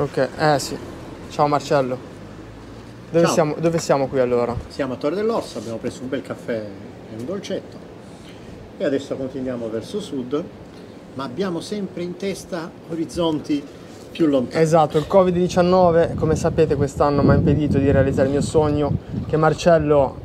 Ok, eh sì. Ciao Marcello. Dove, Ciao. Siamo, dove siamo qui allora? Siamo a Torre dell'Orso, abbiamo preso un bel caffè e un dolcetto e adesso continuiamo verso sud, ma abbiamo sempre in testa orizzonti più lontani. Esatto, il Covid-19, come sapete, quest'anno mi ha impedito di realizzare il mio sogno che Marcello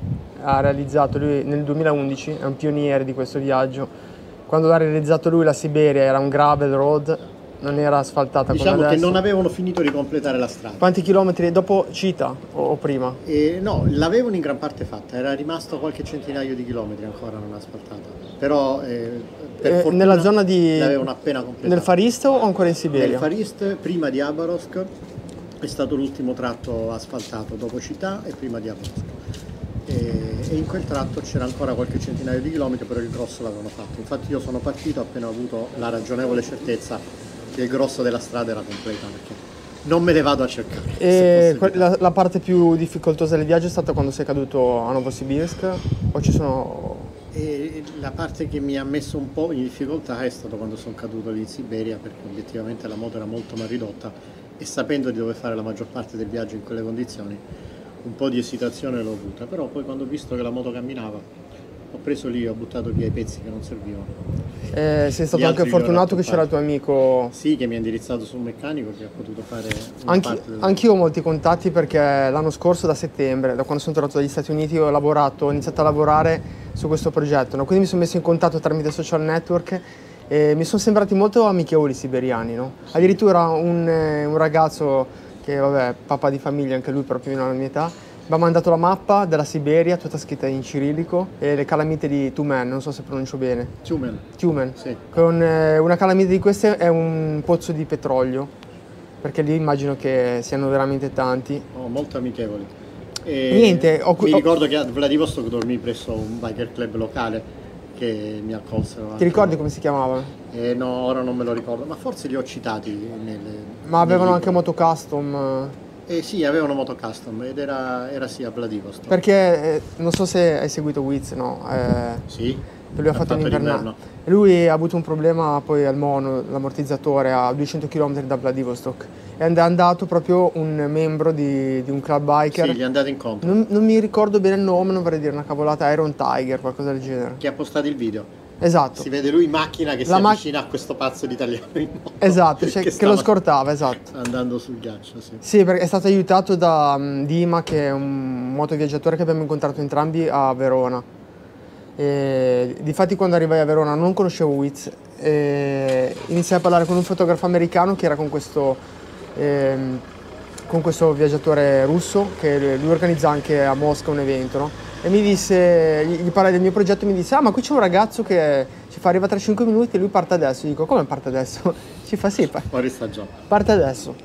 ha realizzato lui nel 2011, è un pioniere di questo viaggio. Quando l'ha realizzato lui la Siberia era un gravel road, non era asfaltata Diciamo come che adesso. non avevano finito di completare la strada. Quanti chilometri dopo Cita o, prima? E no, l'avevano in gran parte fatta, era rimasto qualche centinaio di chilometri ancora non asfaltata. Però eh, per Eh, fortuna nella zona di... l'avevano appena completata. Nel Farista o ancora in Nel Siberia? Farist, prima di Abarovsk, è stato l'ultimo tratto asfaltato dopo Città e prima di Abarovsk. E, e in quel tratto c'era ancora qualche centinaio di chilometri, però il grosso l'avevano fatto. Infatti io sono partito appena ho avuto la ragionevole certezza che il grosso della strada era completa, perché non me ne vado a cercare. E la, la parte più difficoltosa del viaggio è stata quando sei caduto a Novosibirsk? O ci sono... E la parte che mi ha messo un po' in difficoltà è stato quando sono caduto lì in Siberia perché obiettivamente la moto era molto mal ridotta e sapendo di dover fare la maggior parte del viaggio in quelle condizioni un po' di esitazione l'ho avuta, però poi quando ho visto che la moto camminava ho preso lì e ho buttato via i pezzi che non servivano. Eh, sei stato anche fortunato che c'era il tuo amico... Sì, che mi ha indirizzato sul meccanico che ha potuto fare Anche, anch'io ho molti contatti perché l'anno scorso, da settembre, da quando sono tornato dagli Stati Uniti, ho lavorato, ho iniziato a lavorare su questo progetto. no? Quindi mi sono messo in contatto tramite social network e mi sono sembrati molto amichevoli i siberiani. no? Addirittura un, eh, un ragazzo che, vabbè, papà di famiglia, anche lui proprio alla mia età, mi ha mandato la mappa della Siberia, tutta scritta in cirillico, e le calamite di Tumen, non so se pronuncio bene. Tumen, Tumen. sì. Con eh, una calamita di queste è un pozzo di petrolio, perché lì immagino che siano veramente tanti. Oh, molto amichevoli. E Niente, ho- mi ricordo che a Vladivostok dormì presso un biker club locale che mi accolsero. Ti ricordi come si chiamava? Eh, no, ora non me lo ricordo, ma forse li ho citati nelle... Ma avevano nel anche moto custom. Eh, sì, avevano moto custom ed era, era sì a Vladivostok. Perché eh, non so se hai seguito Wiz, no? Eh, Sì, lui ha fatto, l'inverno. E lui ha avuto un problema poi al mono, l'ammortizzatore, a 200 km da Vladivostok. E è andato proprio un membro di, di un club biker. Sì, gli è andato incontro. Non, non mi ricordo bene il nome, non vorrei dire una cavolata, Iron Tiger, qualcosa del genere. Che ha postato il video. Esatto. Si vede lui in macchina che La si ma- avvicina a questo pazzo di italiano in moto. Esatto, cioè, che, stava lo scortava, esatto. Andando sul ghiaccio, sì. Sì, perché è stato aiutato da mm, Dima, che è un motoviaggiatore che abbiamo incontrato entrambi a Verona. E, difatti quando arrivai a Verona non conoscevo Wiz, e iniziai a parlare con un fotografo americano che era con questo, ehm, con questo viaggiatore russo, che lui organizza anche a Mosca un evento, no? E mi disse, gli gli parlai del mio progetto e mi disse, ah ma qui c'è un ragazzo che ci fa arriva tra 5 minuti e lui parte adesso. Io dico, come parte adesso? Ci fa sì, pa- Fuori stagione. Parte adesso.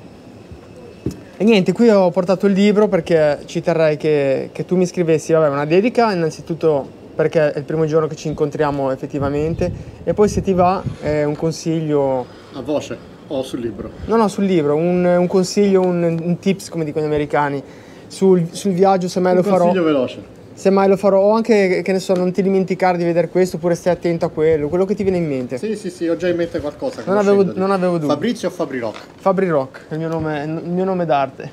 E niente, qui ho portato il libro perché ci terrei che, che tu mi scrivessi, vabbè, una dedica innanzitutto perché è il primo giorno che ci incontriamo effettivamente e poi se ti va eh, un consiglio, A voce o sul libro. no no sul libro, un, un consiglio, un, un tips come dicono gli americani sul, sul viaggio se mai Un lo farò. consiglio veloce. Se mai lo farò, o anche che ne so, non ti dimenticare di vedere questo, oppure stai attento a quello, quello che ti viene in mente. Sì, sì, sì, ho già in mente qualcosa. Non avevo- non avevo dubbi. Fabrizio o Fabri Rock? Fabri Rock, è il mio nome, il mio nome d'arte.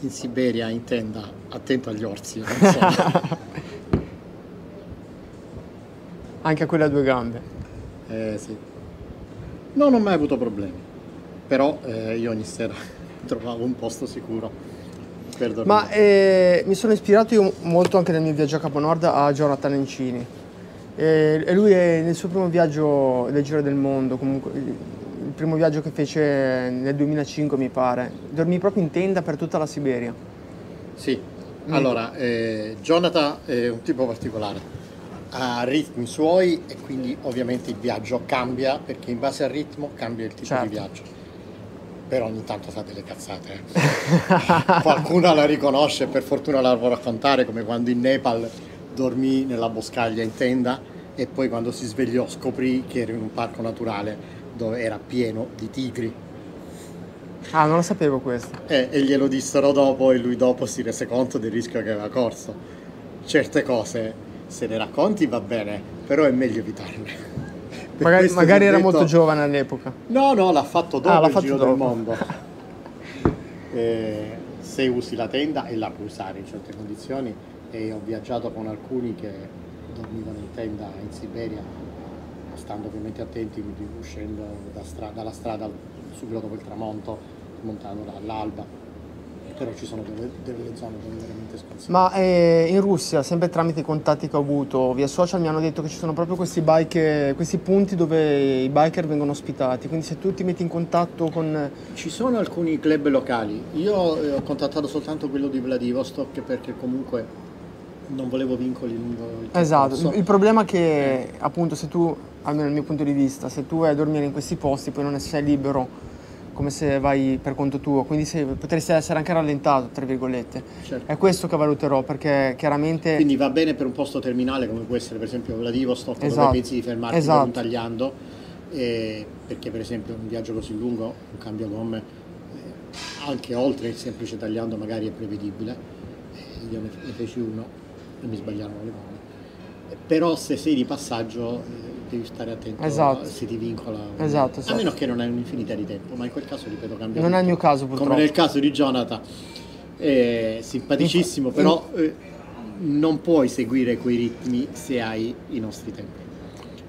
In Siberia, in tenda, attento agli orsi. so. Anche a quelle a due gambe. eh, sì. Non ho mai avuto problemi. Però eh, io ogni sera trovavo un posto sicuro. Ma eh, mi sono ispirato io molto anche nel mio viaggio a Capo Nord a Jonathan Encini. E, e lui è nel suo primo viaggio del Giro del Mondo, comunque primo viaggio che fece nel 2005 mi pare, dormì proprio in tenda per tutta la Siberia. Sì, Allora, eh, Jonathan è un tipo particolare, ha ritmi suoi e quindi ovviamente il viaggio cambia perché in base al ritmo cambia il tipo Certo. di viaggio. Però ogni tanto fa delle cazzate. eh. Qualcuna la riconosce, per fortuna la può raccontare, come quando in Nepal dormì nella boscaglia in tenda e poi quando si svegliò scoprì che era in un parco naturale dove era pieno di tigri. Ah, non lo sapevo questo. Eh, e glielo dissero dopo e lui dopo si rese conto del rischio che aveva corso. Certe cose, se le racconti va bene, però è meglio evitarle. Per Magari, magari era detto- molto giovane all'epoca. No, no, l'ha fatto dopo Ah, l'ha il fatto giro del dopo. mondo. Eh, se usi la tenda e la puoi usare in certe condizioni e ho viaggiato con alcuni che dormivano in tenda in Siberia, stando ovviamente attenti, quindi uscendo da stra- dalla strada subito dopo il tramonto, montando all'alba. Però ci sono delle, delle zone dove veramente sconsigliato. Ma eh, in Russia, sempre tramite i contatti che ho avuto via social, mi hanno detto che ci sono proprio questi, bike, questi punti dove i biker vengono ospitati. Quindi se tu ti metti in contatto con... Ci sono alcuni club locali, io eh, ho contattato soltanto quello di Vladivostok perché comunque non volevo vincoli lungo il Esatto, percorso. il problema è che appunto se tu, almeno dal mio punto di vista, se tu vai a dormire in questi posti poi non sei libero come se vai per conto tuo, quindi se, potresti essere anche rallentato, tra virgolette. Certo. È questo che valuterò perché chiaramente... Quindi va bene per un posto terminale come può essere per esempio Vladivostok Esatto. dove pensi di fermarti Esatto. un tagliando, eh, perché per esempio un viaggio così lungo, un cambio gomme, eh, anche oltre il semplice tagliando magari è prevedibile, Eh, io ne, feci uno e mi sbagliarono le gomme. Però se sei di passaggio eh, devi stare attento Esatto. se ti vincola. un- Esatto, A esatto. meno che non hai un'infinità di tempo, ma in quel caso ripeto cambia Non è il tutto. mio caso purtroppo. Come nel caso di Jonathan, è simpaticissimo, In- però eh, non puoi seguire quei ritmi se hai i nostri tempi.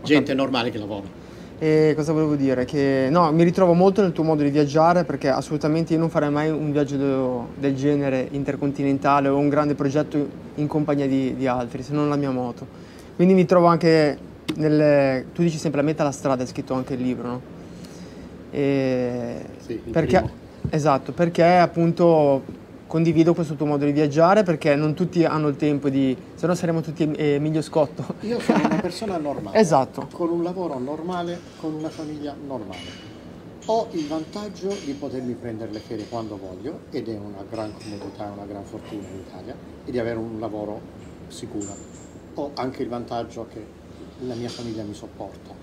Gente normale che lavora. E cosa volevo dire? Che no, mi ritrovo molto nel tuo modo di viaggiare perché assolutamente io non farei mai un viaggio de- del genere intercontinentale o un grande progetto in compagnia di, di altri, se non la mia moto. Quindi mi trovo anche nel... Tu dici sempre la meta alla strada, è scritto anche il libro, no? E Sì, il perché, primo. esatto, perché appunto condivido questo tuo modo di viaggiare perché non tutti hanno il tempo di... se no saremmo tutti eh, Emilio Scotto. Io sono una persona normale. Esatto. Con un lavoro normale, con una famiglia normale. Ho il vantaggio di potermi prendere le ferie quando voglio ed è una gran comodità una gran fortuna in Italia e di avere un lavoro sicuro. Ho anche il vantaggio che la mia famiglia mi sopporta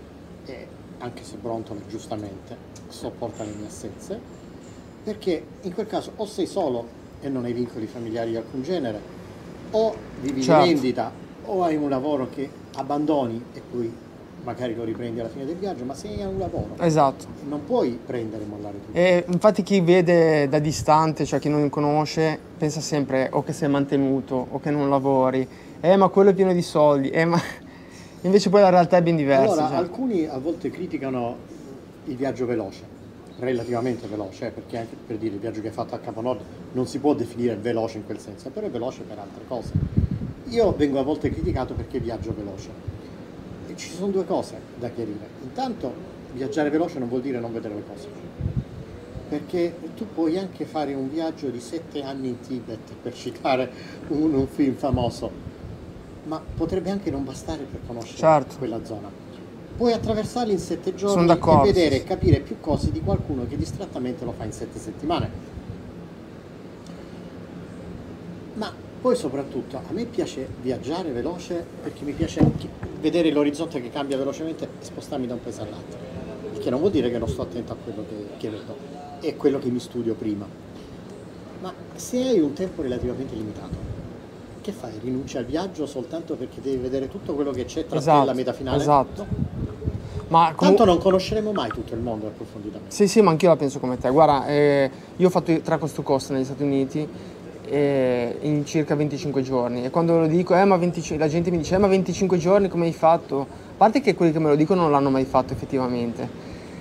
e anche se brontola giustamente sopporta le mie assenze perché in quel caso o sei solo e non hai vincoli familiari di alcun genere o vivi Certo. di vendita o hai un lavoro che abbandoni e poi magari lo riprendi alla fine del viaggio, ma se hai un lavoro Esatto. non puoi prendere e mollare tutto. E infatti chi vede da distante, cioè chi non conosce, pensa sempre o che sei mantenuto o che non lavori, eh ma quello è pieno di soldi, eh ma... Invece poi la realtà è ben diversa. Allora, cioè. alcuni a volte criticano il viaggio veloce, relativamente veloce, eh, perché anche per dire il viaggio che hai fatto a Capo Nord non si può definire veloce in quel senso, però è veloce per altre cose. Io vengo a volte criticato perché viaggio veloce. E ci sono due cose da chiarire. Intanto, viaggiare veloce non vuol dire non vedere le cose. Perché tu puoi anche fare un viaggio di sette anni in Tibet, per citare un, un film famoso, ma potrebbe anche non bastare per conoscere Certo. quella zona. Puoi attraversarli in sette giorni e vedere e capire più cose di qualcuno che distrattamente lo fa in sette settimane. Ma poi soprattutto a me piace viaggiare veloce perché mi piace vedere l'orizzonte che cambia velocemente e spostarmi da un paese all'altro. Il che non vuol dire che non sto attento a quello che, che vedo, è quello che mi studio prima. Ma se hai un tempo relativamente limitato, che fai? Rinunci al viaggio soltanto perché devi vedere tutto quello che c'è tra te e Esatto, la meta finale? esatto. No. Ma comu- Tanto non conosceremo mai tutto il mondo approfonditamente. Sì, sì, ma anch'io la penso come te. Guarda, eh, io ho fatto tra coast to coast negli Stati Uniti eh, in circa 25 giorni e quando lo dico, eh, ma 25 la gente mi dice, eh, ma 25 giorni come hai fatto? A parte che quelli che me lo dicono non l'hanno mai fatto effettivamente,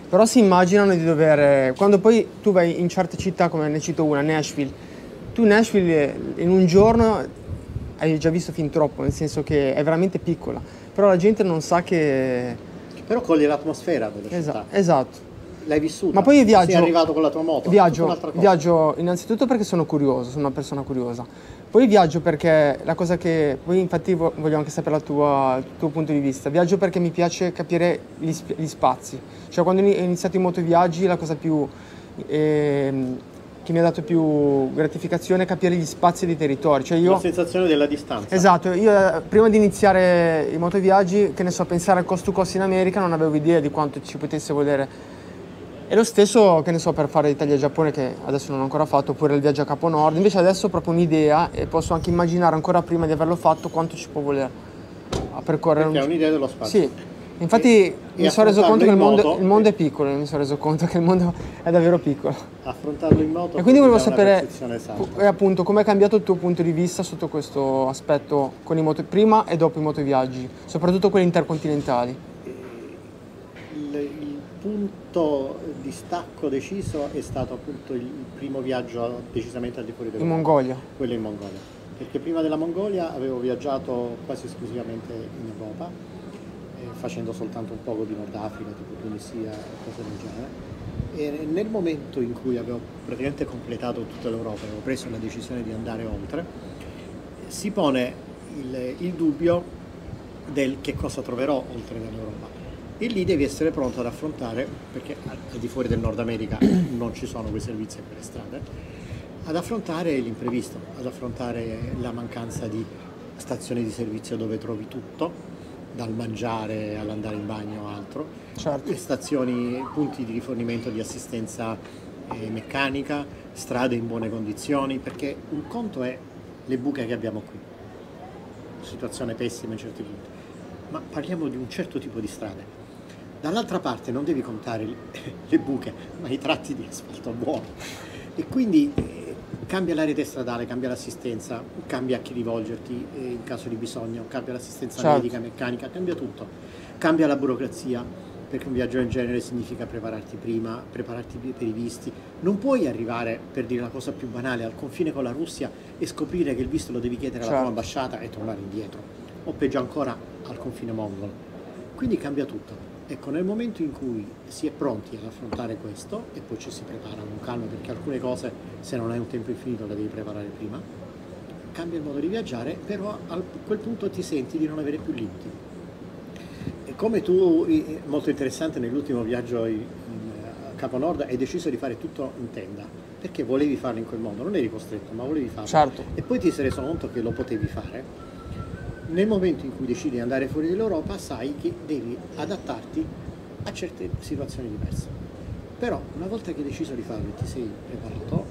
però si immaginano di dover... Quando poi tu vai in certe città, come ne cito una, Nashville, tu Nashville in un giorno hai già visto fin troppo, nel senso che è veramente piccola, però la gente non sa che... Però coglie l'atmosfera delle Esa- città. esatto. l'hai vissuta. Ma poi io viaggio. Sei arrivato con la tua moto. Viaggio, viaggio innanzitutto perché sono curioso, sono una persona curiosa. Poi viaggio perché la cosa che. Poi infatti voglio anche sapere tua, il tuo punto di vista. Viaggio perché mi piace capire gli, gli spazi. Cioè quando ho iniziato i motoviaggi la cosa più. Eh, che mi ha dato più gratificazione è capire gli spazi dei territori. Cioè io, la sensazione della distanza. Esatto, io eh, prima di iniziare i motoviaggi, che ne so, pensare al cost to cost in America non avevo idea di quanto ci potesse volere. E lo stesso, che ne so, per fare Italia-Giappone, che adesso non ho ancora fatto, oppure il viaggio a Capo Nord. Invece adesso ho proprio un'idea e posso anche immaginare ancora prima di averlo fatto quanto ci può volere a percorrere. Perché un... un'idea dello spazio. Sì, Infatti e, mi sono reso conto che il mondo, il mondo, è piccolo, mi sono reso conto che il mondo è davvero piccolo. Affrontarlo in moto. E quindi volevo sapere e appunto come è cambiato il tuo punto di vista sotto questo aspetto con i moto prima e dopo i motoviaggi, soprattutto quelli intercontinentali. Il, il punto di stacco deciso è stato appunto il primo viaggio decisamente al di fuori dell'Europa. In Mongolia. Quello in Mongolia. Perché prima della Mongolia avevo viaggiato quasi esclusivamente in Europa facendo soltanto un poco di Nord Africa, tipo Tunisia e cose del genere. E nel momento in cui avevo praticamente completato tutta l'Europa, avevo preso la decisione di andare oltre, si pone il, il dubbio del che cosa troverò oltre dall'Europa. E lì devi essere pronto ad affrontare, perché al di fuori del Nord America non ci sono quei servizi e quelle strade, ad affrontare l'imprevisto, ad affrontare la mancanza di stazioni di servizio dove trovi tutto, dal mangiare all'andare in bagno o altro, certo. stazioni, punti di rifornimento di assistenza eh, meccanica, strade in buone condizioni, perché un conto è le buche che abbiamo qui, situazione pessima in certi punti, ma parliamo di un certo tipo di strade. Dall'altra parte non devi contare le buche, ma i tratti di asfalto buono. E quindi eh, cambia la rete stradale, cambia l'assistenza, cambia a chi rivolgerti eh, in caso di bisogno, cambia l'assistenza certo. medica, meccanica, cambia tutto. Cambia la burocrazia, perché un viaggio del genere significa prepararti prima, prepararti per i visti. Non puoi arrivare, per dire la cosa più banale, al confine con la Russia e scoprire che il visto lo devi chiedere alla tua ambasciata e tornare indietro. O peggio ancora, al confine mongolo. Quindi cambia tutto. Ecco, nel momento in cui si è pronti ad affrontare questo e poi ci si prepara con calma perché alcune cose se non hai un tempo infinito le devi preparare prima, cambia il modo di viaggiare, però a quel punto ti senti di non avere più limiti. E come tu, molto interessante, nell'ultimo viaggio in, a Capo Nord hai deciso di fare tutto in tenda, perché volevi farlo in quel modo, non eri costretto, ma volevi farlo. Certo. E poi ti sei reso conto che lo potevi fare nel momento in cui decidi di andare fuori dall'Europa sai che devi adattarti a certe situazioni diverse. Però una volta che hai deciso di farlo e ti sei preparato,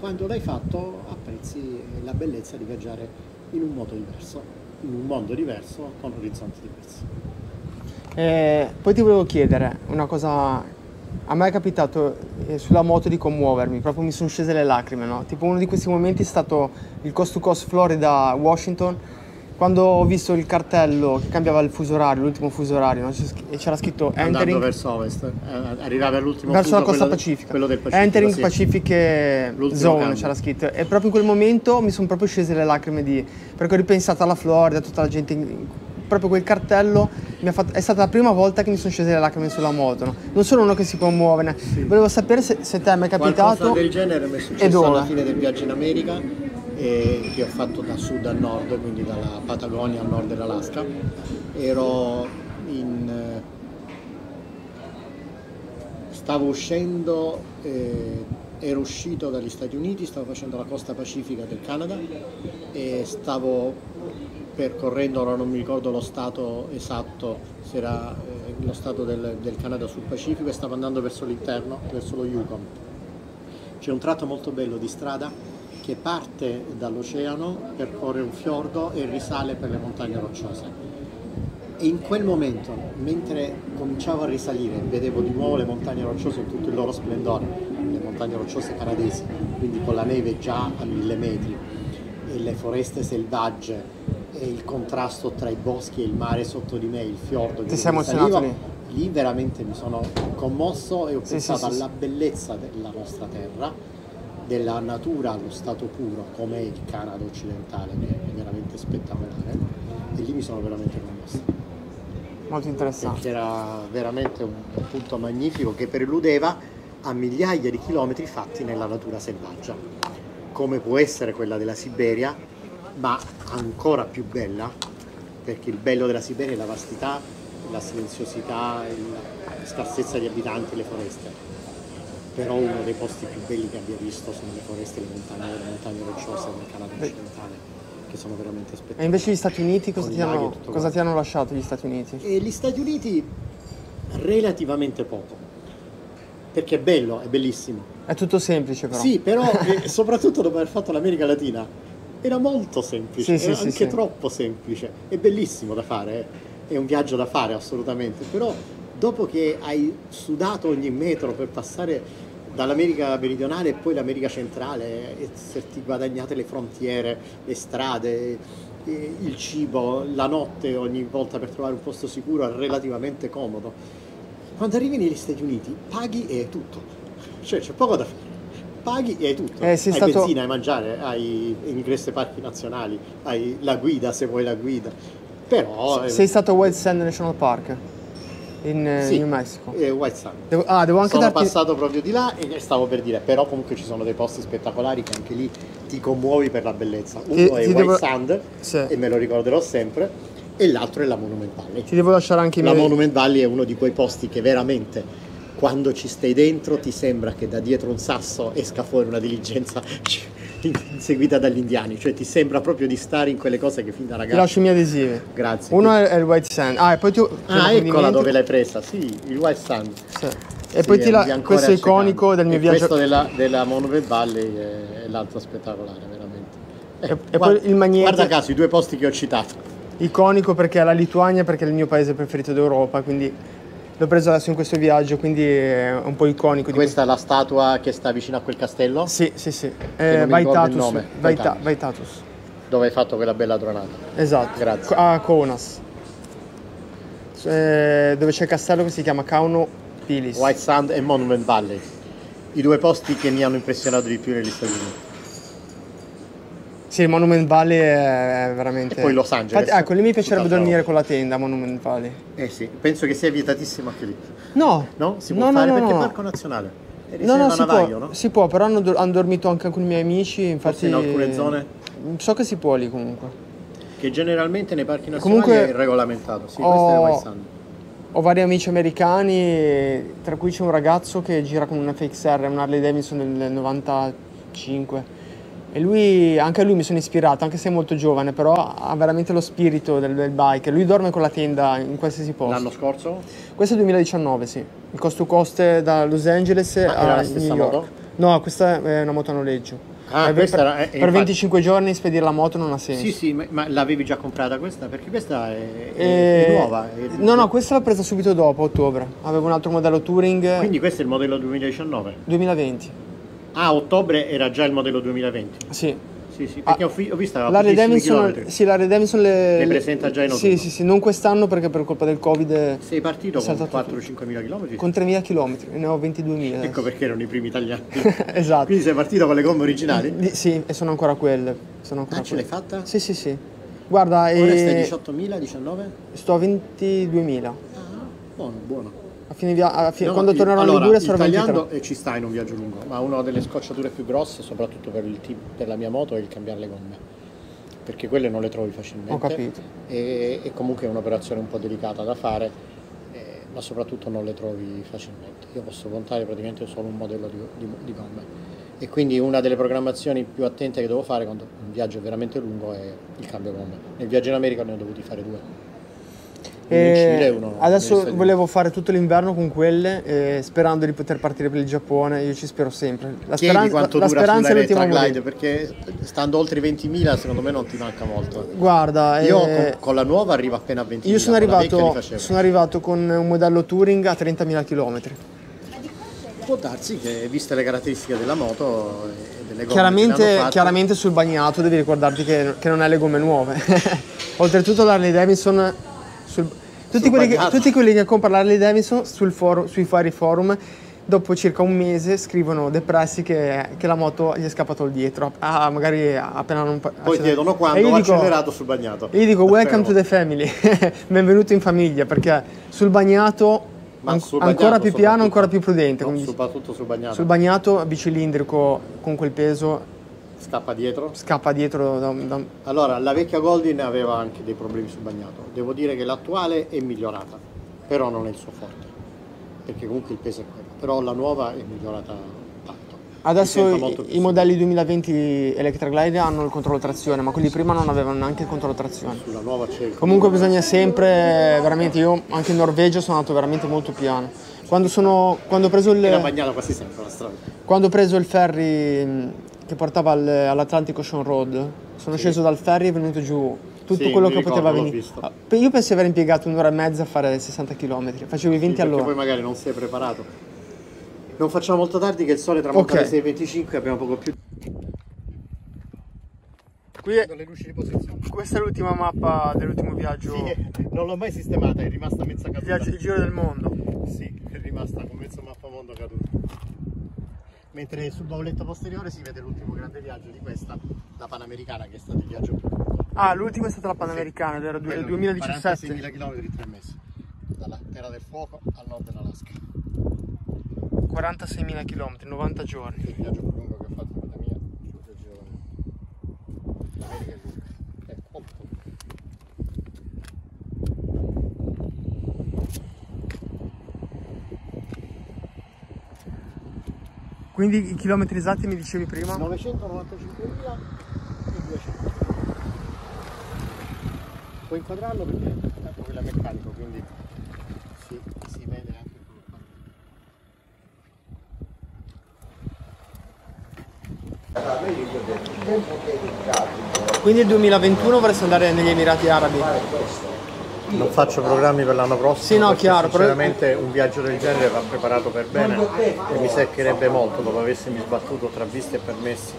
quando l'hai fatto apprezzi la bellezza di viaggiare in un modo diverso, in un mondo diverso, con orizzonti diversi. Eh, poi ti volevo chiedere una cosa, a me è capitato eh, sulla moto di commuovermi, proprio mi sono scese le lacrime, no? Tipo uno di questi momenti è stato il Coast to Coast Florida-Washington, quando ho visto il cartello che cambiava il fuso orario, l'ultimo fuso orario, no? e c'era scritto Andando entering verso ovest, eh, arrivava all'ultimo verso la costa pacifica. Quello del Pacifico, Entering sì. Pacific Zone cambio. c'era scritto e proprio in quel momento mi sono proprio scese le lacrime di perché ho ripensato alla Florida, tutta la gente in, proprio quel cartello fatto, è stata la prima volta che mi sono scese le lacrime sulla moto. No? Non sono uno che si commuove. Sì. Volevo sapere se, se te mi è capitato. Qualcosa del genere mi è successo alla fine del viaggio in America e che ho fatto da sud a nord, quindi dalla Patagonia al nord dell'Alaska. Ero in... Eh, stavo uscendo, eh, ero uscito dagli Stati Uniti, stavo facendo la costa pacifica del Canada e stavo percorrendo, ora non mi ricordo lo stato esatto, se era eh, lo stato del, del Canada sul Pacifico e stavo andando verso l'interno, verso lo Yukon. C'è un tratto molto bello di strada che parte dall'oceano, percorre un fiordo e risale per le montagne rocciose. E in quel momento, mentre cominciavo a risalire, vedevo di nuovo le montagne rocciose in tutto il loro splendore, le montagne rocciose canadesi, quindi con la neve già a mille metri, e le foreste selvagge, e il contrasto tra i boschi e il mare sotto di me, il fiordo. Ti sei emozionato lì? Lì veramente mi sono commosso e ho sì, pensato sì, alla sì. bellezza della nostra terra della natura allo stato puro come il Canada occidentale che è veramente spettacolare e lì mi sono veramente commosso. molto interessante. Perché era veramente un punto magnifico che preludeva a migliaia di chilometri fatti nella natura selvaggia, come può essere quella della Siberia, ma ancora più bella, perché il bello della Siberia è la vastità, la silenziosità, la scarsezza di abitanti, le foreste. Però uno dei posti più belli che abbia visto sono le foreste e le montagne, le montagne rocciose del Canada occidentale, che sono veramente E spettacolari. invece gli Stati Uniti cosa, ti hanno, e cosa ti hanno lasciato gli Stati Uniti? E gli Stati Uniti relativamente poco, perché è bello, è bellissimo. È tutto semplice però. Sì, però eh, soprattutto dopo aver fatto l'America Latina era molto semplice, Sì, sì, era sì, anche sì. troppo semplice, è bellissimo da fare, eh. è un viaggio da fare assolutamente, però dopo che hai sudato ogni metro per passare dall'America meridionale e poi l'America centrale, esserti guadagnate le frontiere, le strade, il cibo, la notte ogni volta per trovare un posto sicuro è relativamente comodo. Quando arrivi negli Stati Uniti paghi e è tutto, cioè c'è poco da fare. Paghi e hai tutto. Eh, hai stato- benzina, hai mangiare, hai ingresso ai parchi nazionali, hai la guida se vuoi la guida. Però eh, Sei stato a White Sand National Park in eh, sì, New Mexico. eh, White Sand. Devo- ah, devo anche Sono darti... passato proprio di là e stavo per dire, però comunque ci sono dei posti spettacolari che anche lì ti commuovi per la bellezza. Uno Ti- è White devo- Sand Sì. e me lo ricorderò sempre, e l'altro è la Monument Valley. Ti devo lasciare anche i La miei... Monument Valley è uno di quei posti che veramente quando ci stai dentro ti sembra che da dietro un sasso esca fuori una diligenza inseguita dagli indiani, cioè ti sembra proprio di stare in quelle cose che fin da Ti ragazzo. lascio i miei adesivi. Grazie. Uno è, è il White Sand. Ah, e poi tu... Ah, eccola dove l'hai presa, sì, il White Sand. Sì. E poi Sì, ti la... questo è iconico del mio E viaggio... Questo della, della Monument Valley è, è l'altro spettacolare, veramente. Eh, E- e guarda, poi il magnete- Guarda caso, i due posti che ho citato. iconico perché è la Lituania, perché è il mio paese preferito d'Europa, quindi l'ho preso adesso in questo viaggio, quindi è un po' iconico. Di Questa è la statua che sta vicino a quel castello, Sì, sì, sì. Eh, Vaitatus. Vaita-. Vaitatus. dove hai fatto quella bella dronata. Esatto. Grazie. A Kaunas. Eh, dove c'è il castello che si chiama Kauno Pilis. White Sand e Monument Valley. I due posti che mi hanno impressionato di più negli Stati Uniti. Sì, il Monument Valley è veramente... E poi Los Angeles. Infatti, ecco, lì mi piacerebbe dormire con la tenda a Monument Valley. Eh sì, penso che sia vietatissimo anche lì. No, No? Si può no, fare no, perché no. è parco nazionale. È No, no, si navaio, può, no? si può, però hanno, hanno dormito anche con i miei amici, infatti... Forse in alcune zone? So che si può lì comunque. Che generalmente nei parchi nazionali Comunque- è regolamentato. Sì, Ho- questo è White Sand. Ho vari amici americani, tra cui c'è un ragazzo che gira con una FXR, un Harley Davidson del 95. E lui, anche a lui mi sono ispirato, anche se è molto giovane, però ha veramente lo spirito del, del bike. Lui dorme con la tenda in qualsiasi posto. L'anno scorso? Questo è il 2019, sì. Il cost to cost da Los Angeles era a New York. moto? No, questa è una moto a noleggio. Ah, Per- questa per, era- eh, per infatti- 25 giorni spedire la moto non ha senso. Sì, sì, ma, ma l'avevi già comprata questa? Perché questa è, è- E- è nuova. è- No, no, questa l'ho presa subito dopo, a ottobre. Avevo un altro modello Touring Quindi questo è il modello 2019. 2020. Ah, ottobre era già il modello 2020. Sì. Sì, sì, perché Ah, ho, visto L'Harley pochissimi Davidson, chilometri. sì, l'Harley Davidson le, Le presenta già in Sì, autunno. sì, sì, non quest'anno perché per colpa del Covid Sei partito con saltato 4-5 mila chilometri? con 3.000 km, ne ho 22.000. Ecco perché erano i primi italiani. esatto. Quindi sei partito con le gomme originali? Di- sì, e sono ancora quelle. Sono ancora Ah, ce l'hai quelle. fatta? Sì, sì, sì. Guarda, Ora stai eh, 18.000, 19? sto a 22.000. Ah, buono, buono. Fine via- a fine- No, quando tornerò in allora, Liguria sarò il 23. tagliando e ci sta in un viaggio lungo, ma una delle scocciature più grosse, soprattutto per, il team, per la mia moto, è il cambiare le gomme. Perché quelle non le trovi facilmente. Ho capito. E, e comunque è un'operazione un po' delicata da fare, eh, ma soprattutto non le trovi facilmente. Io posso contare praticamente solo un modello di, di- di gomme. E quindi una delle programmazioni più attente che devo fare quando un viaggio è veramente lungo è il cambio gomme. Nel viaggio in America ne ho dovuti fare due. E e uno negli adesso volevo fare tutto l'inverno con quelle, eh, sperando di poter partire per il Giappone. Io ci spero sempre. La Chiedi speranza, quanto la dura speranza è l'ultima. Glide perché stando oltre i 20.000 secondo me non ti manca molto. Guarda, Io eh, con, con la nuova arrivo appena a 20.000. io sono la arrivato, sono arrivato con un modello Touring a 30.000 km. Può darsi che viste le caratteristiche della moto e delle gomme Chiaramente, fatte, chiaramente sul bagnato devi ricordarti che, che non hai le gomme nuove. Oltretutto l'Harley Davidson, sul- tutti, quelli che, tutti quelli che comprano l'Harley Davidson sul forum- sui vari forum dopo circa un mese scrivono depressi che, che la moto gli è scappato il dietro. Ah, magari appena non... Poi chiedono quando ho dico- accelerato sul bagnato. E io dico welcome to the family, benvenuto in famiglia, perché sul bagnato, Ma an- sul ancora bagnato più piano, ancora più prudente. No, soprattutto sul bagnato. Sul bagnato bicilindrico con quel peso Scappa dietro. scappa dietro da, da- Allora, la vecchia Goldin aveva anche dei problemi sul bagnato. Devo dire che l'attuale è migliorata, però non è il suo forte. Perché comunque il peso è quello. Però la nuova è migliorata tanto. Adesso i, i modelli 2020 Electra Glide hanno il controllo trazione, ma quelli prima non avevano neanche il controllo trazione. Sulla nuova c'è il Comunque bisogna sempre, veramente, io anche in Norvegia sono andato veramente molto piano. Quando, sono, quando, ho, preso il, quando ho preso il ferry che portava al- all'Atlantic Ocean Road, sono sceso dal ferry e venuto giù tutto Sì, quello che ricordo, poteva venire. Ah, Io penso di aver impiegato un'ora e mezza a fare 60 km, facevo i 20 Perché all'ora. poi magari non sei preparato. Non facciamo molto tardi che il sole tramonta Ok. alle 6.25 abbiamo poco più Qui è- le luci di posizione. questa è l'ultima mappa dell'ultimo viaggio, Sì, non l'ho mai sistemata, è rimasta mezza il caduta. viaggio di giro del mondo. Sì, è rimasta con mezzo mappamondo caduto. Mentre sul bauletto posteriore si vede l'ultimo grande viaggio di questa, la Panamericana, che è stato il viaggio più lungo. Ah, l'ultima è stata la Panamericana, era il Quello di 2017. 46.000 km in tre mesi, dalla Terra del Fuoco al nord dell'Alaska. 46.000 km, 90 giorni. È il viaggio più lungo che ho fatto in vita mia, tutto il giro del. L'America è lunga, è molto lunga. Quindi i chilometri esatti mi dicevi prima? 995.000 e 200. Puoi inquadrarlo perché tanto quello è meccanico, quindi si, si vede anche. Quindi il 2021 vorresti andare negli Emirati Arabi? Non faccio programmi per l'anno prossimo. Sì, no, chiaro, però- Sinceramente un viaggio del genere va preparato per bene e mi seccherebbe molto dopo avermi sbattuto tra visti e permessi.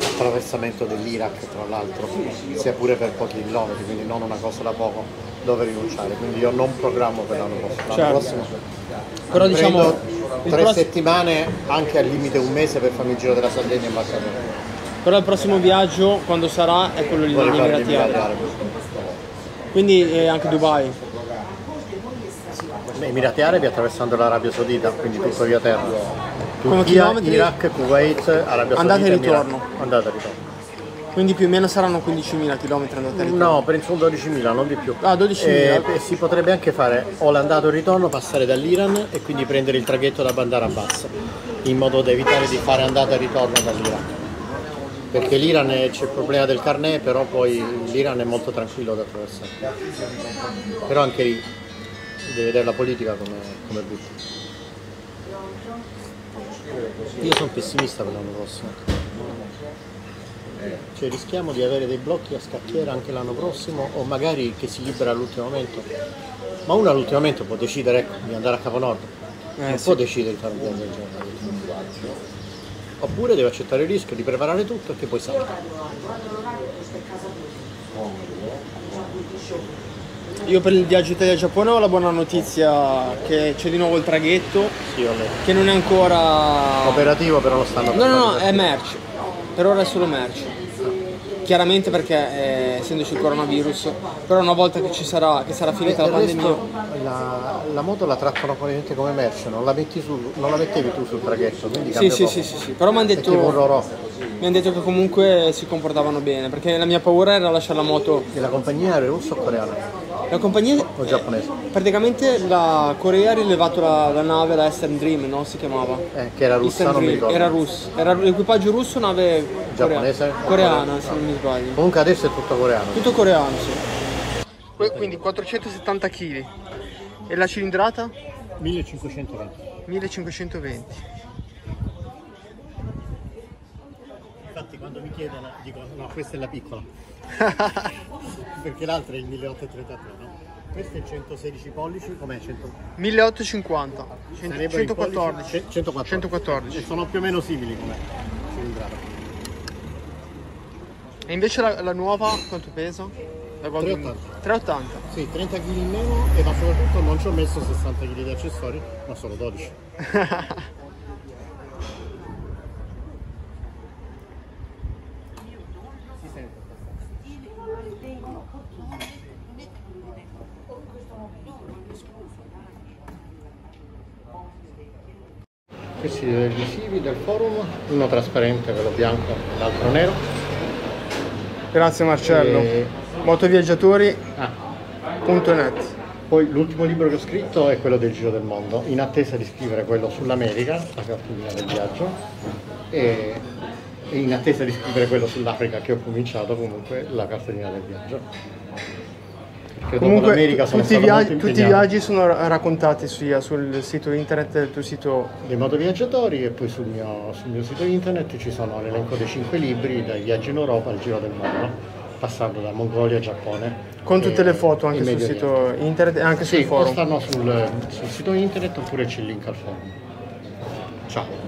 Attraversamento dell'Iraq tra l'altro, sia pure per pochi chilometri, quindi non una cosa da poco dove rinunciare. Quindi io non programmo per l'anno prossimo. L'anno Certo. prossimo Però diciamo tre pross- settimane, anche al limite un mese per farmi il giro della Sardegna in bassa Però il prossimo viaggio, quando sarà, è quello lì Vorrei negli fare gli Emirati Emirati Arabi. Quindi eh, anche Dubai. Emirati Arabi attraversando l'Arabia Saudita, quindi tutto via terra. Turchia? Iraq, Kuwait, Arabia Saudita. Andata e ritorno. Andata e ritorno. Quindi più o meno saranno 15.000 km andata e ritorno. No, penso un 12.000, non di più. Ah, 12.000. E, e si potrebbe anche fare o l'andato e ritorno, passare dall'Iran e quindi prendere il traghetto da Bandar Abbas, in modo da evitare di fare andata e ritorno dall'Iran. Perché l'Iran c'è il problema del carnet, però poi l'Iran è molto tranquillo da attraversare. Però anche lì devi vedere la politica come, come butta. Io sono pessimista per l'anno prossimo. Cioè rischiamo di avere dei blocchi a scacchiera anche l'anno prossimo o magari che si libera all'ultimo momento. Ma uno all'ultimo momento può decidere ecco, di andare a Capo Nord, Eh, non sì. può decidere di fare un viaggio del genere. Oppure deve accettare il rischio di preparare tutto e che poi salta. Io per il viaggio Italia-Giappone ho la buona notizia che c'è di nuovo il traghetto, Sì, che non è ancora... Operativo però lo stanno No, no, no, è merce. Per ora è solo merce. Chiaramente perché eh, essendoci il coronavirus, però una volta che ci sarà, che sarà finita la Del pandemia... la, la moto la trattano probabilmente come merce, non la, metti sul- non la mettevi tu sul traghetto, quindi Sì, sì, sì, sì, sì, però mi hanno detto, hanno detto che comunque si comportavano bene, perché la mia paura era lasciare la moto. E la compagnia era russa o coreana? La compagnia, O giapponese? praticamente la Corea ha rilevato la, la nave, la Eastern Dream, no? Si chiamava? Eh, che era russa, Eastern non mi Dream, ricordo. era russo, era l'equipaggio russo, nave Giapponese? coreana, coreana se non mi sbaglio. Comunque adesso è tutto coreano. Tutto coreano, sì. Quindi 470 kg. E la cilindrata? 1520. 1520. Infatti quando mi chiedono dico no, questa è la piccola. Perché l'altra è il 1833, no? Questo è 116 pollici, com'è 100? 1850. Sarebbero i 114. pollici- ce- 114. 114. E sono più o meno simili come cilindrata. E invece la, la nuova quanto Golden- 380. 380. Sì, 30 kg in meno e ma soprattutto non ci ho messo 60 kg di accessori, ma solo 12. Questi degli adesivi del forum, uno trasparente, quello bianco, l'altro nero. Grazie Marcello. E- Motoviaggiatori.net Ah, poi l'ultimo libro che ho scritto è quello del Giro del Mondo, in attesa di scrivere quello sull'America, la cartolina del viaggio, e, e in attesa di scrivere quello sull'Africa che ho cominciato comunque la cartolina del viaggio. Dopo Comunque l'America sono tutti, viaggi, tutti i viaggi sono ra- raccontati sia sul sito internet del tuo sito. dei motoviaggiatori e poi sul mio, sul mio sito internet ci sono l'elenco dei cinque libri dai viaggi in Europa al giro del mondo, passando da Mongolia a Giappone. Con tutte le foto anche sul sito internet e anche Sì, sul forum. stanno sul, sul sito internet oppure c'è il link al forum. Ciao.